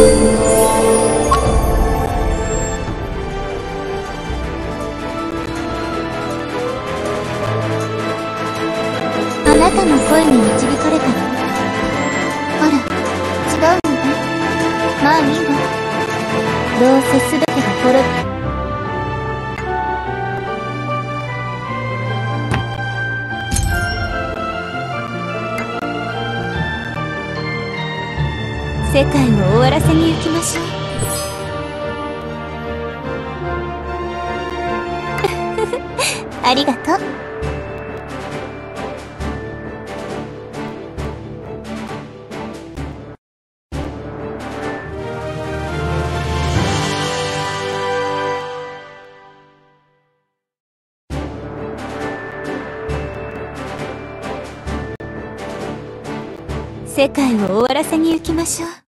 あなたの声に導かれたあら違うのまあいいわどうせ全てが滅び世界を終わらせに行きましょう。ありがとう。世界を終わらせに行きましょう。